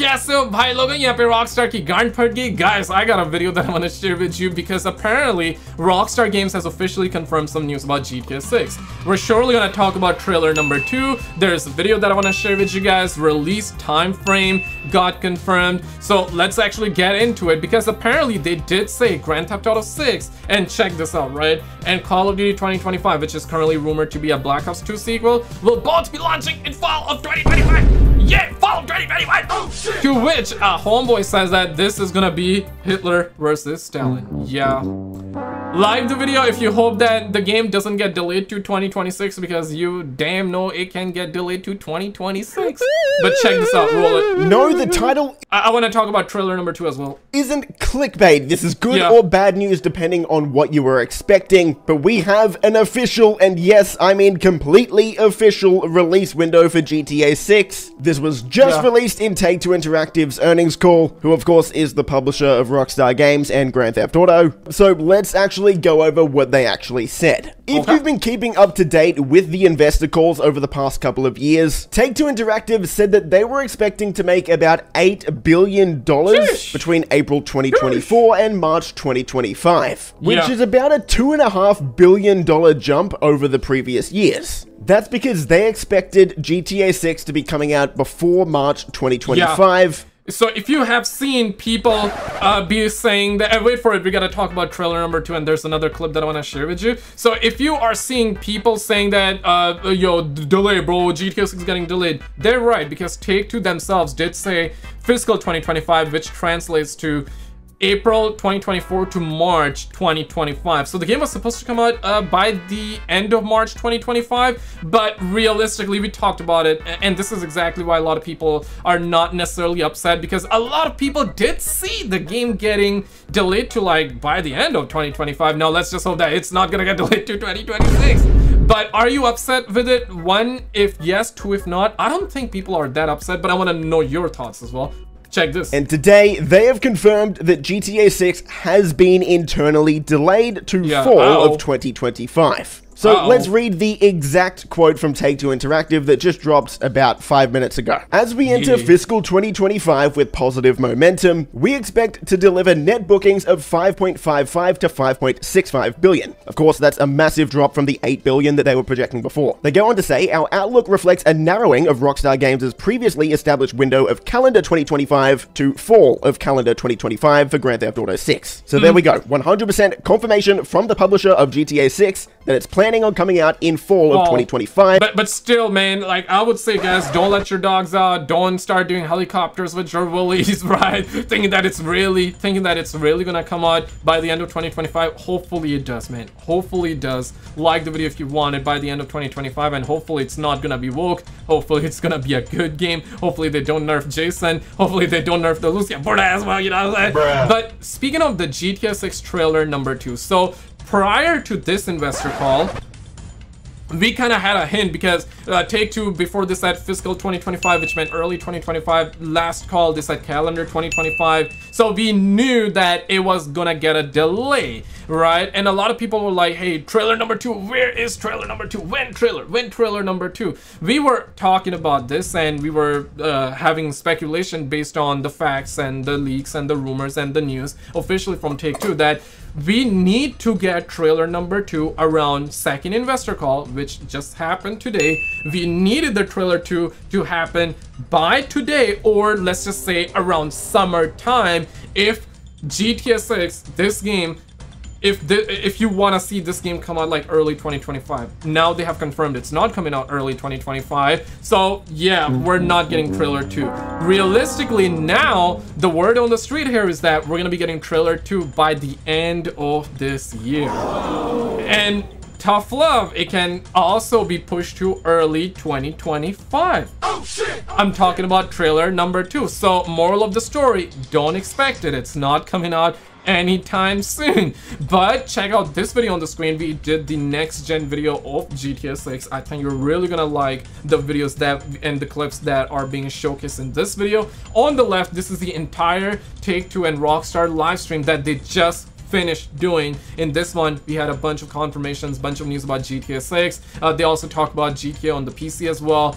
कैसे हो भाई लोग यहाँ पे Rockstar की गांड फट गई guys I got a video that I want to share with you because apparently Rockstar Games has officially confirmed some news about GTA 6 we're surely gonna talk about trailer number two there's a video that I want to share with you guys release time frame got confirmed so let's actually get into it because apparently they did say Grand Theft Auto 6 and check this out right and Call of Duty 2025 which is currently rumored to be a Black Ops 2 sequel will both be launching in fall of 2025 yeah fall of 2025 oh shit. To which uh, homeboy says that this is gonna be Hitler versus Stalin. Yeah like the video if you hope that the game doesn't get delayed to 2026 because you damn know it can get delayed to 2026 but check this out roll it No, the title I, I want to talk about trailer number two as well isn't clickbait. This is good Yeah. or bad news depending on what you were expecting, but we have an official, and yes, I mean completely official, release window for GTA 6. This was just Yeah. released in Take Two Interactive's earnings call, who of course is the publisher of Rockstar Games and Grand Theft Auto. So let's actually go over what they actually said. If Okay. you've been keeping up to date with the investor calls over the past couple of years, Take Two Interactive said that they were expecting to make about $8 billion Sheesh. between April 2024 and March 2025, which Yeah. is about a $2.5 billion jump over the previous years. That's because they expected GTA 6 to be coming out before March 2025. So if you have seen people uh, be saying that, wait for it, we gotta talk about trailer number two, and there's another clip that I wanna share with you. So if you are seeing people saying that, uh, yo, delay, bro, GTA 6 is getting delayed, they're right because Take Two themselves did say fiscal 2025, which translates to April 2024 to March 2025. So the game was supposed to come out uh, by the end of March 2025, but realistically, we talked about it, and this is exactly why a lot of people are not necessarily upset because a lot of people did see the game getting delayed to like by the end of 2025. Now let's just hope that it's not gonna get delayed to 2026. But are you upset with it? One, if yes, two, if not. I don't think people are that upset, but I want to know your thoughts as well. Check this. And today, they have confirmed that GTA 6 has been internally delayed to Yeah, fall uh-oh. of 2025. So Uh-oh. let's read the exact quote from Take Two Interactive that just dropped about five minutes ago. As we enter Yeah. fiscal 2025 with positive momentum, we expect to deliver net bookings of 5.55 to 5.65 billion. Of course, that's a massive drop from the 8 billion that they were projecting before. They go on to say, our outlook reflects a narrowing of Rockstar Games' previously established window of calendar 2025 to fall of calendar 2025 for Grand Theft Auto 6. So there hmm. we go, 100% confirmation from the publisher of GTA 6 that it's planning on coming out in fall of 2025. But but still, man, like I would say, guys, don't let your dogs out. Don't start doing helicopters with your willies, right? thinking that it's really, thinking that it's really gonna come out by the end of 2025. Hopefully it does, man. Hopefully it does. Like the video if you want it by the end of 2025, and hopefully it's not gonna be woke. Hopefully it's gonna be a good game. Hopefully they don't nerf Jason. Hopefully they don't nerf the Lucia Borda as well. You know what I'm saying? But speaking of the GTA 6 trailer number two, so prior to this investor call we kind of had a hint because uh, Take Two before this said fiscal 2025, which meant early 2025. Last call, this said calendar 2025. So we knew that it was gonna get a delay, right? And a lot of people were like, "Hey, trailer number two, where is trailer number two? When trailer? When trailer number two? We were talking about this, and we were uh, having speculation based on the facts and the leaks and the rumors and the news officially from Take Two that we need to get trailer number two around second investor call which just happened today we needed the trailer two to happen by today or let's just say around summertime if gta 6 this game if the, if you want to see this game come out like early 2025 now they have confirmed it's not coming out early 2025 so yeah we're not getting trailer 2 realistically now the word on the street here is that we're gonna be getting trailer 2 by the end of this year and tough love it can also be pushed to early 2025 I'm talking about trailer number two. So, moral of the story, don't expect it. It's not coming out anytime soon. But check out this video on the screen. We did the next gen video of GTA 6. I think you're really gonna like the videos that and the clips that are being showcased in this video. On the left, this is the entire Take-Two and Rockstar live stream that they just finished doing in this one we had a bunch of confirmations bunch of news about gta 6 uh, they also talked about gta on the pc as well